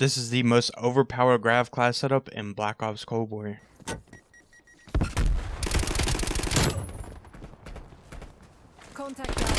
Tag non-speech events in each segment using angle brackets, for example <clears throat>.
This is the most overpowered grav class setup in Black Ops Cold War. Contact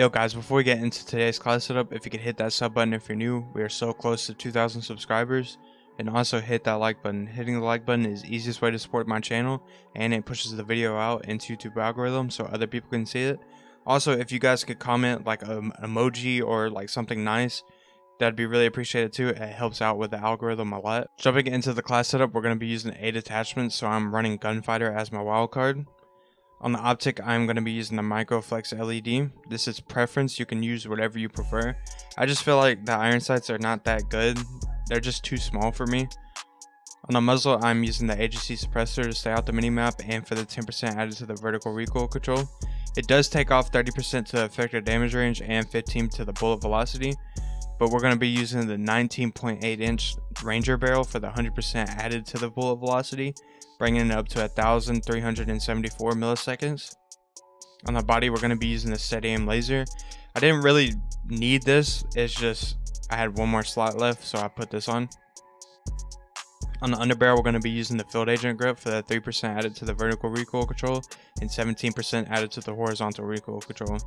Yo guys, before we get into today's class setup, if you could hit that sub button if you're new, we are so close to 2,000 subscribers. And also hit that like button. Hitting the like button is easiest way to support my channel, and it pushes the video out into YouTube algorithm so other people can see it. Also, if you guys could comment like an emoji or like something nice, that'd be really appreciated too. It helps out with the algorithm a lot. Jumping into the class setup, we're going to be using 8 attachments, so I'm running Gunfighter as my wildcard. On the optic, I'm going to be using the Microflex LED. This is preference, you can use whatever you prefer. I just feel like the iron sights are not that good. They're just too small for me. On the muzzle, I'm using the Agency suppressor to stay out the minimap and for the 10% added to the vertical recoil control. It does take off 30% to the effective damage range and 15 to the bullet velocity, but we're going to be using the 19.8 inch Ranger barrel for the 100% added to the bullet velocity, bringing it up to 1,374 milliseconds. On the body, we're going to be using the steady aim laser. I didn't really need this, it's just I had one more slot left, so I put this on. On the underbarrel, we're going to be using the field agent grip for the 3% added to the vertical recoil control and 17% added to the horizontal recoil control.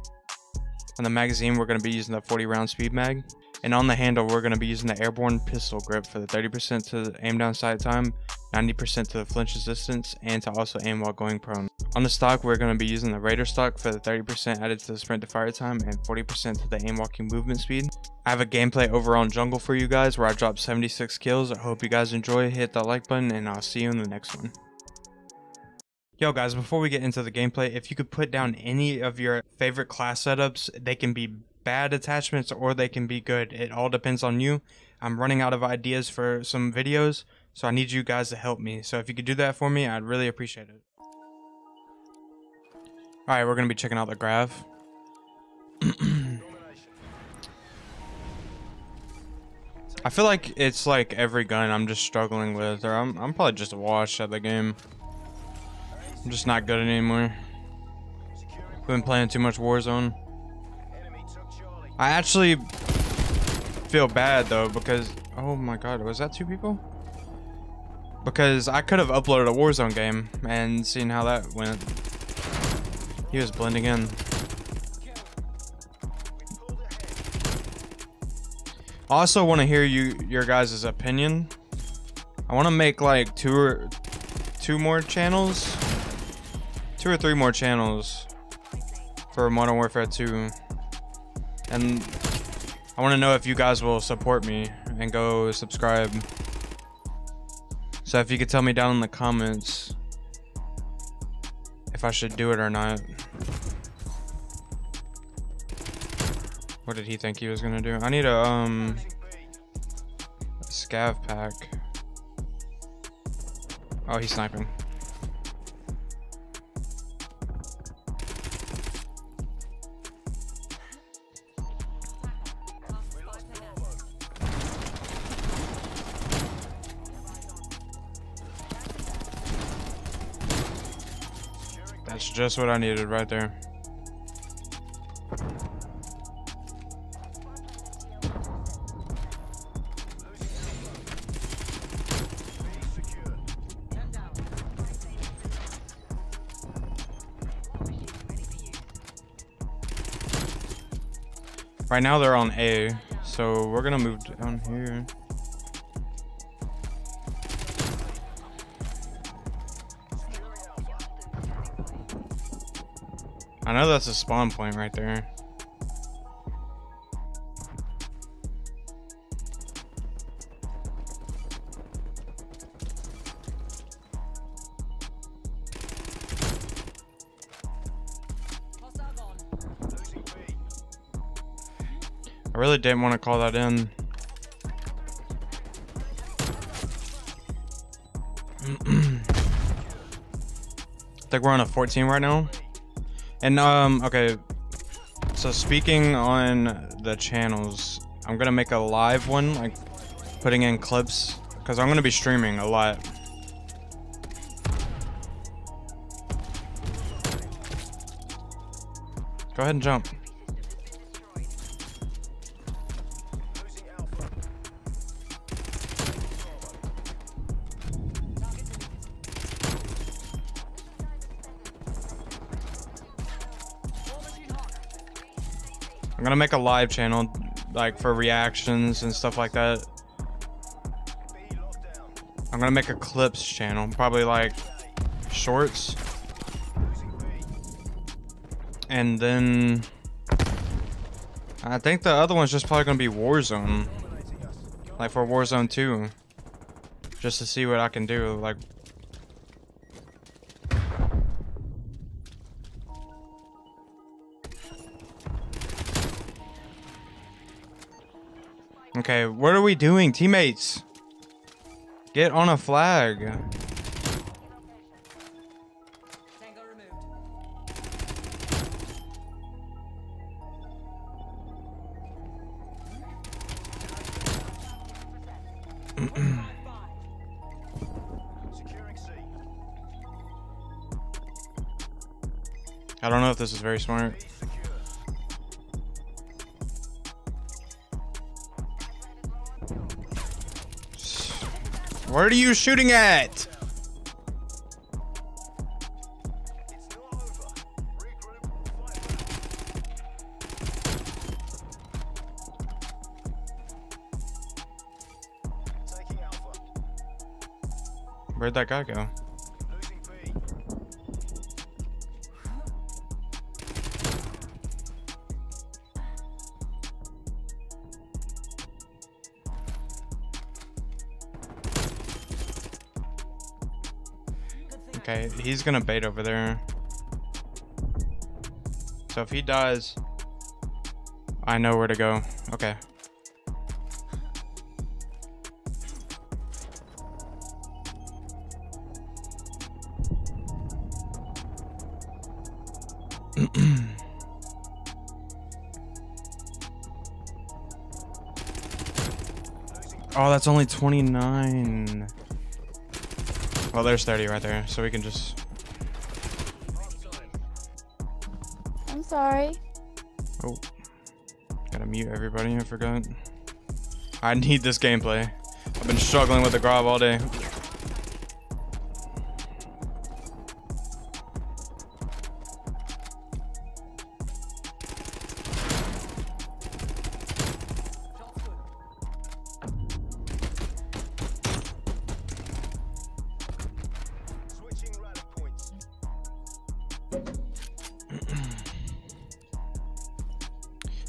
On the magazine, we're going to be using the 40 round speed mag. And on the handle, we're going to be using the airborne pistol grip for the 30% to the aim down sight time, 90% to the flinch resistance, and to also aim while going prone. On the stock, we're going to be using the Raider stock for the 30% added to the sprint to fire time and 40% to the aim walking movement speed. I have a gameplay over on Jungle for you guys where I dropped 76 kills. I hope you guys enjoy. Hit that like button and I'll see you in the next one. Yo guys, before we get into the gameplay, if you could put down any of your favorite class setups, they can be bad attachments or they can be good. It all depends on you. I'm running out of ideas for some videos, so I need you guys to help me. So if you could do that for me, I'd really appreciate it. Alright, we're going to be checking out the Grav. <clears throat> I feel like it's like every gun I'm just struggling with, or I'm, I'm probably just a wash at the game. I'm just not good anymore. Been playing too much Warzone. I actually feel bad though because oh my god, was that two people? Because I could have uploaded a Warzone game and seen how that went. He was blending in. I also want to hear you your guys' opinion. I want to make like two or two more channels, two or three more channels for Modern Warfare 2. And I want to know if you guys will support me and go subscribe. So if you could tell me down in the comments if I should do it or not. What did he think he was gonna do? I need a um a scav pack. Oh, he's sniping. That's just what I needed right there. Right now they're on A, so we're gonna move down here. I know that's a spawn point right there. I really didn't want to call that in. <clears throat> I think we're on a 14 right now. And um okay. So speaking on the channels, I'm gonna make a live one, like putting in clips, because I'm gonna be streaming a lot. Go ahead and jump. Gonna make a live channel, like for reactions and stuff like that. I'm gonna make a clips channel, probably like shorts, and then I think the other one's just probably gonna be Warzone, like for Warzone 2, just to see what I can do. Like, okay, what are we doing, teammates? Get on a flag. <clears throat> I don't know if this is very smart. What are you shooting at? Where'd that guy go? He's gonna bait over there. So if he dies, I know where to go. Okay. <clears throat> oh, that's only 29. Well, there's 30 right there, so we can just. I'm sorry. Oh. Gotta mute everybody, I forgot. I need this gameplay. I've been struggling with the Grav all day.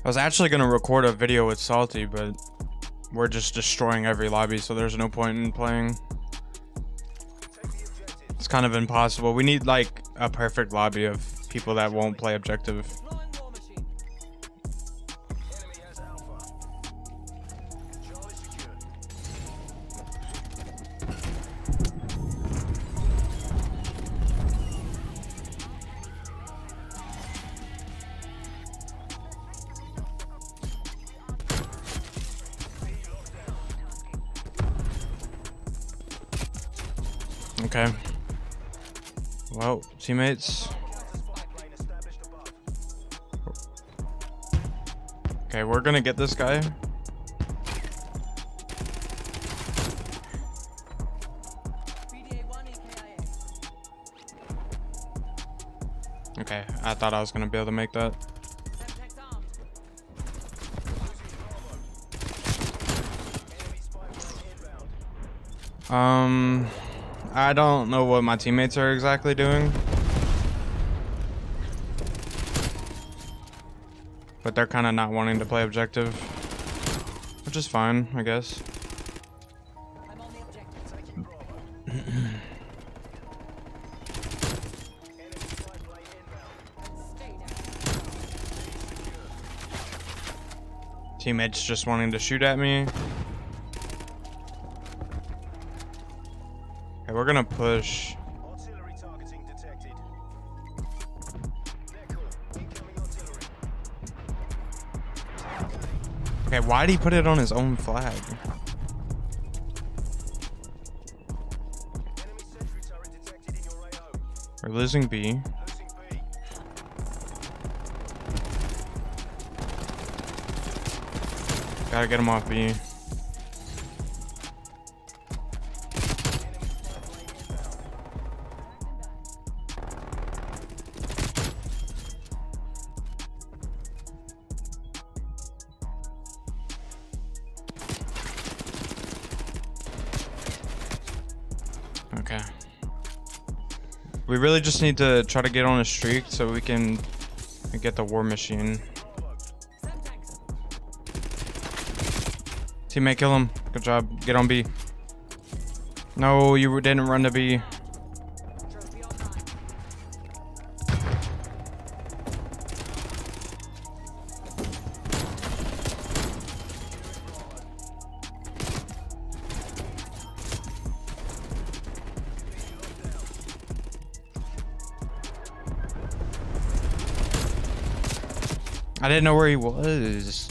I was actually gonna record a video with Salty, but we're just destroying every lobby, so there's no point in playing. It's kind of impossible. We need like a perfect lobby of people that won't play objective. Okay. Well, teammates. Okay, we're gonna get this guy. BDA 1 EKIA. Okay, I thought I was gonna be able to make that. Um, I don't know what my teammates are exactly doing. But they're kind of not wanting to play objective. Which is fine, I guess. Teammates just wanting to shoot at me. Okay, we're gonna push. Artillery targeting detected. Nickel, incoming artillery. Okay, why did he put it on his own flag? Enemy sentry turret detected in your AO. We're losing B. Losing B. Gotta get him off B. We really just need to try to get on a streak so we can get the war machine. Teammate, kill him. Good job. Get on B. No, you didn't run to B. I didn't know where he was.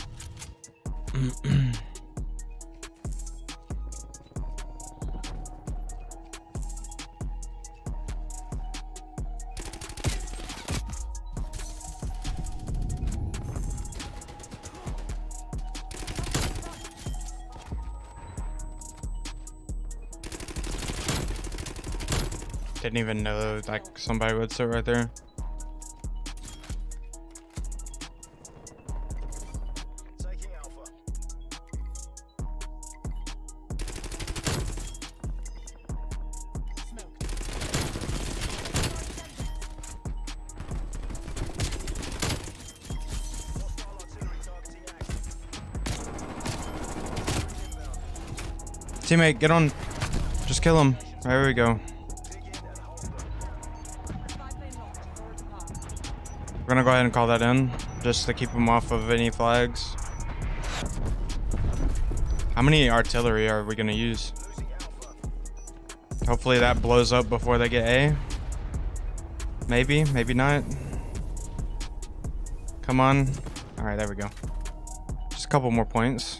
Didn't even know like somebody would sit right there. Teammate, get on. Just kill him. There we go. We're gonna go ahead and call that in, just to keep him off of any flags. How many artillery are we gonna use? Hopefully that blows up before they get A. Maybe, maybe not. Come on. All right, there we go. Just a couple more points.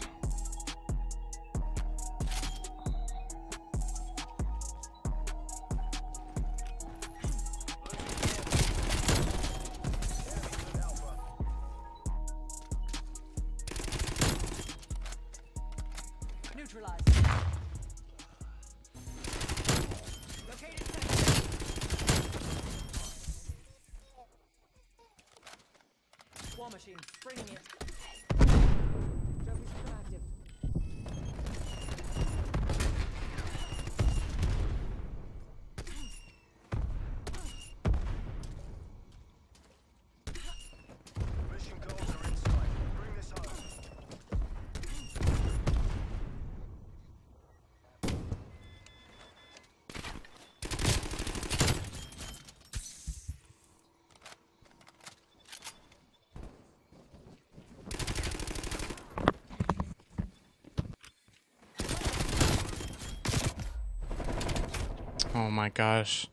Oh my gosh.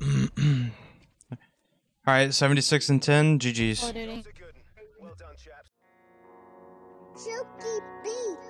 <clears throat> All right, 76 and 10. GG's. Call of Duty. That's a good one. Well done, chaps. Silky beat.